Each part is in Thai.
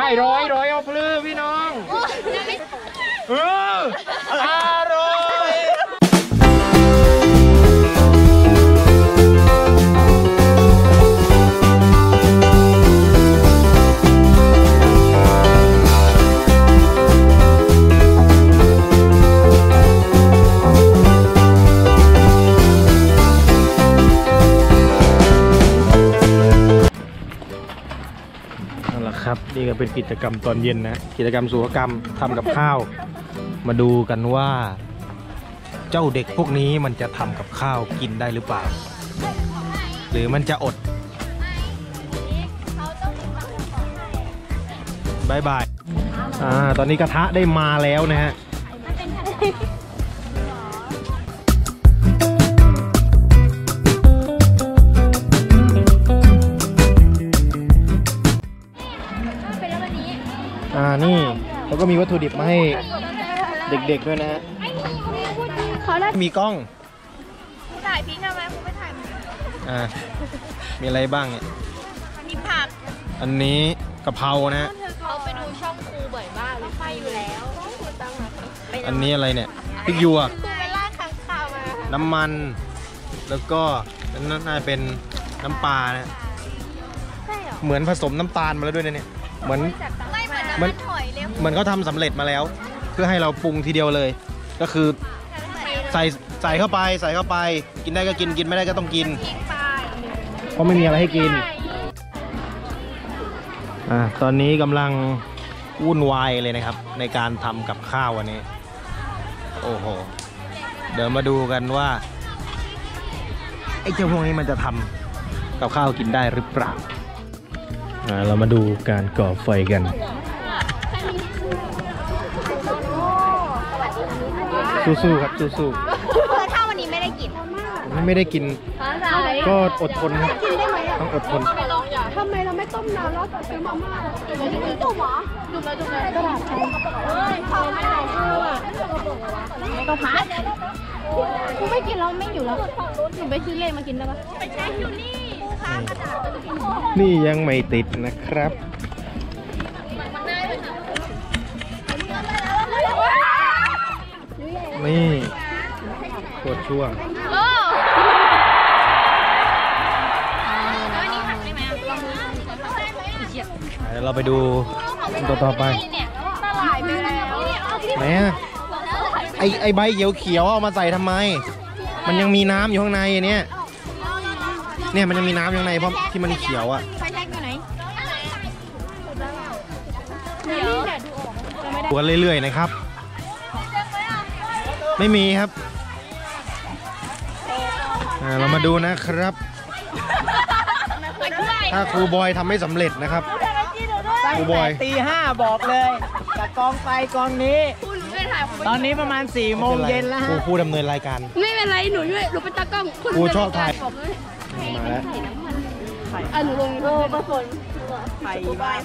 ไข่ร้อยร้อยเอาพลือพี่น้อง เออ นี่ก็เป็นกิจกรรมตอนเย็นนะ กิจกรรมสุขกรรมทำกับข้าว มาดูกันว่า เจ้าเด็กพวกนี้มันจะทำกับข้าวกินได้หรือเปล่า หรือมันจะอดบายบายอ่าตอนนี้กระทะได้มาแล้วนะฮะ อ่านี่แล้วก็มีวัตถุดิบมาให้เด็กๆด้วยนะฮะเขาได้มีกล้องถ่ายพิงทำไมคุณไม่ถ่ายอ่ามีอะไรบ้างเนี่ยมีผักอันนี้กะเพรานะฮะเขาไปดูช่องครูบ่อยมากเลยไฟอยู่แล้วครูตั้งมาอันนี้อะไรเนี่ยพริกหยวกครูไปล่าข้างข่าวมาน้ำมัน แล้วก็อันนั่นน่าจะเป็นน้ำปลานะใช่เหรอเหมือนผสมน้ำตาลมาแล้วด้วยนะเนี่ยเหมือนไม่เหมือนน้ำมัมันนหอยเลยเหมือนเขาทำสำเร็จมาแล้ว เพื่อให้เราปรุงทีเดียวเลย ก็คือใส่ใส่เข้าไปใส่เข้าไป กินได้ก็กินกินไม่ได้ก็ต้องกินพริกไปเพราะไม่มีอะไรให้กิน อ่าตอนนี้กำลังวุ่นวายเลยนะครับ ในการทำกับข้าววันนี้ โอ้โห เดี๋ยวมาดูกันว่าไอ้เจ้าพวกนี้มันจะทำกับข้าวกินได้หรือเปล่า อ่าเรามาดูการก่อไฟกัน สู้ๆครับสู้คือถ้าวันนี้ไม่ได้กินๆไม่ได้กินก็อดทนครับต้องอดทน ทำไมเราไม่ต้มน้ำแล้วซื้อมาม่าจุ่มเหรอจุ่มแล้วจุ่มแล้วกระดาษแทนเฮ้ยพอไม่ได้ชื่ออะก็พัดกูไม่กินแล้วไม่อยู่แล้วหนูไปซื้อเลขมากินได้ปะไปใช้อยู่นี่นี่ยังไม่ติดนะครับ นี่ปวดช่วงโอ้เดี๋ยวเราไปดูตัวต่อไปเนี่ไปแล้วไหนอะไอไอใบเขียวเขียวๆเอามาใส่ทำไม มันยังมีน้ำอยู่ข้างในเนี่ยเนี่ยมันยังมีน้ำอยู่ข้างในเพราะที่มันเขียวอะไฟแท็กดูกันเรื่อยๆนะครับ ไม่มีครับอ่าเรามาดูนะครับ ถ้าครูบอยทำไม่สำเร็จนะครับครูบอย ตีห้าบอกเลยจากกองไฟกองนี้ คุณช่วยถ่ายผมตอนนี้ประมาณ4ี่โมงเย็นแล้วครูฮะครูดำเนินรายการ ไม่เป็นไรหนูด้วยหนูเป็นตากล้องคุณครูชอบถ่ายบอกเลยมาแล้วอะหนูลงโอ้ประฝนไฟบ้าน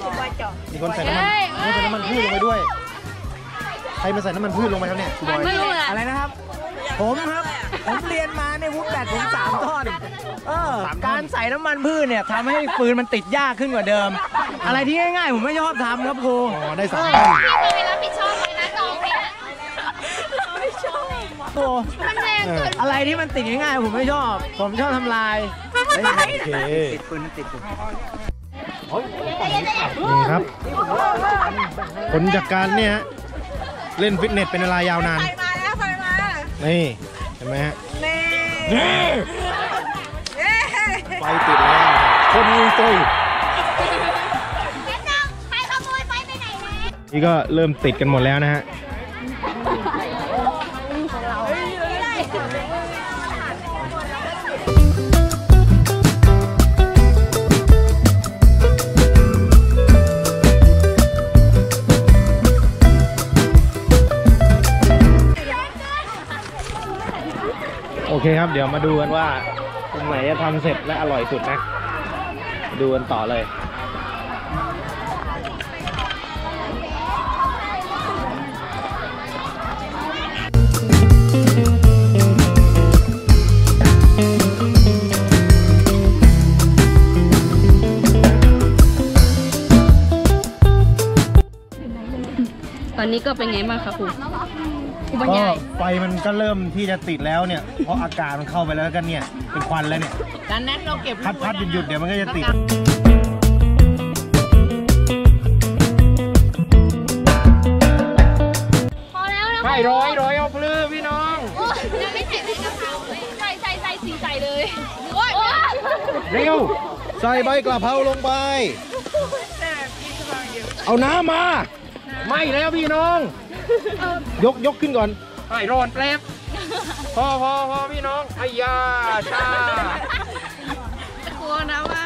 มีคนใส่น้ำมันมีคนใส่น้ำมันพืชลงไปด้วยใครมาใส่น้ำมันพืชลงไปครับเนี่ยครูบอยไม่รู้อะอะไรนะครับ ผมครับ ผมเรียนมาในวุฒิแบตผมสามท่อนเออการใส่น้ำมันพืชเนี่ยทำให้ฟืนมันติดยากขึ้นกว่าเดิม อะไรที่ง่ายๆ ผมไม่ชอบทำครับครูอ๋อได้สามท่อนพี่ไม่รับผิดชอบเลยนะน้องเนี่ยครูมันแรงเกินอะไรที่มันติดง่ายๆผมไม่ชอบ ผมชอบทำลายโอเคติดฟืนมันติดนี่ครับผลจากการเนี่ยฮะ เล่นฟิตเนสเป็นเวลายาวนานมาแล้วไฟมานี่เห็นไหมฮะนี่นี่ไฟติดแล้ว คนยิงตุยใครขโมยไฟไปไหนเนี่ยนี่ก็เริ่มติดกันหมดแล้วนะฮะ เคครับ เดี๋ยวมาดูกันว่าตรงไหนจะทำเสร็จและอร่อยสุดนะ ดูกันต่อเลยโอนนี้ก็เป็นไงบ้างคะครู ครูบรรก็ยายไฟมันก็เริ่มที่จะติดแล้วเนี่ย เพราะอากาศมันเข้าไปแล้วกันเนี่ย เป็นควันแล้วเนี่ยดังนั้นเราเก็บพัดพัดหยุดหยุดๆเดี๋ยวมันก็จะติด พอแล้วนะไม่ร้อยร้อยเอาพลื้พี่น้องยังไม่ใส่ใบกะเพราเลยใส่ใส่ใส่สีใส่เลย โอ้ยเร็ว ใส่ใบกระเพราลงไป เอาน้ำมา ไม่แล้วพี่น้อง ยกยกขึ้นก่อนไม่ร้อนแป๊บพอพอพอพี่น้องไอ้ยาชากลัวนะว่า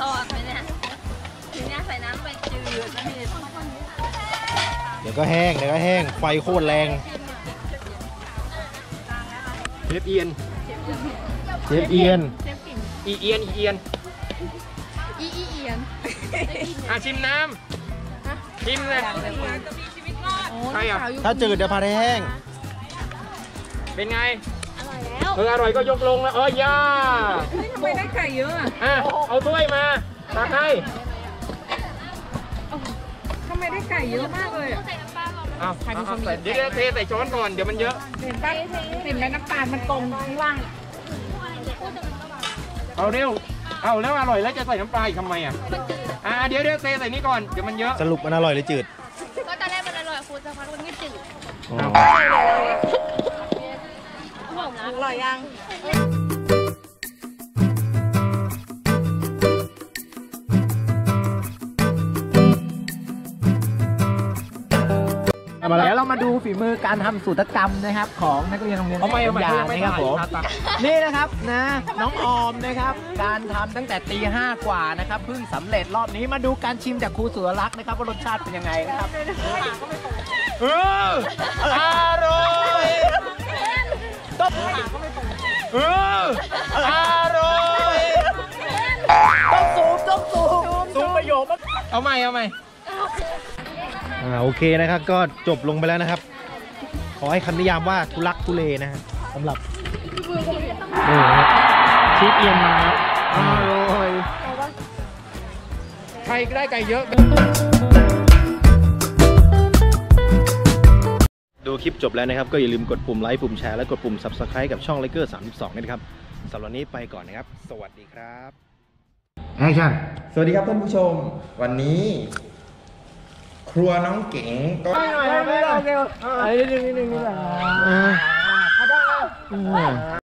รอดไหมเนี่ยทีเนี้ยใส่น้ำไปจืดนะพี่เดี๋ยวก็แห้งเดี๋ยวก็แห้งไฟโคตรแรงเชฟเอียนเชฟเอียนอีเอียนอีเอียนอีอีเอียนอะชิมน้ำ ชิมเลยใครอะถ้าจืดเดี๋ยวพาให้แห้ง เป็นไงอร่อยแล้วเอออร่อยก็ยกลงแล้วเอ้ยยาทำไมได้ไก่เยอะอะอะเอาถ้วยมาตักให้ทำไมได้ไก่เยอะมากเลยอะเอาเอาเอาใส่เดี๋ยวเดี๋ยวเทใส่ช้อนก่อนเดี๋ยวมันเยอะเห็นปะเห็นไหมน้ำตาลมันตรงข้างล่างเอาเร็ว เอาแล้วอร่อยแล้วจะใส่น้ำปลาอีกทำไมอะ อะเดี๋ยวเดี๋ยวเทใส่นี่ก่อน เดี๋ยวมันเยอะ สรุปมันอร่อยหรือจืด ก็ตอนแรกมันอร่อยครูสักพักมันไม่จืดอร่อยยัง มาแล้วเดี๋ยวเรามาดูฝีมือการทำสูตรกรรมนะครับ ของนักเรียนโรงเรียนเอาไม่เอาไม่ยาเอาไม่นะครับผมตัดตัดนี่นะครับนะน้องออมนะครับ การทำตั้งแต่ตีห้ากว่านะครับเพิ่งสำเร็จรอบนี้มาดูการชิมจากครูสุรลักษณ์นะครับว่ารสชาติเป็นยังไงนะครับเอออร่อยเอออร่อยต้องซูมต้องซูมซูมประโยคมันเอาใหม่เอาใหม่ อ่าโอเคนะครับก็จบลงไปแล้วนะครับ ขอให้คำนิยามว่าทุลักทุเลนะฮะสำหรับนี่นะครับชีสเอียนมาอร่อยใครได้ไก่เยอะ ดูคลิปจบแล้วนะครับ ก็อย่าลืมกดปุ่มไลค์ปุ่มแชร์และกดปุ่ม Subscribe กับช่องไลเกอร์32ด้วยนะครับสำหรับวันนี้ไปก่อนนะครับ สวัสดีครับaction สวัสดีครับท่านผู้ชม วันนี้ ครัวน้องเก๋งก็อ่า